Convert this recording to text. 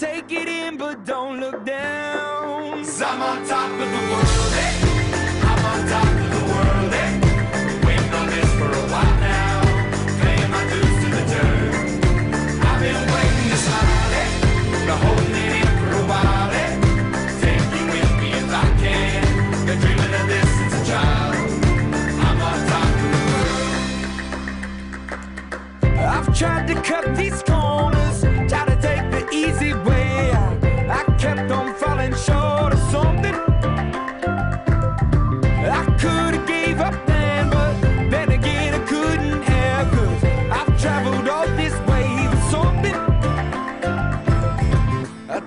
but don't look down. Cause I'm on top of the world, eh? I'm on top of the world, eh? Been waiting on this for a while now. Paying my dues to the dirt. I've been waiting to smile, eh? Been holding it in for a while, eh? Take you with me if I can. Been dreaming of this since a child. I'm on top of the world. I've tried to cut these corners,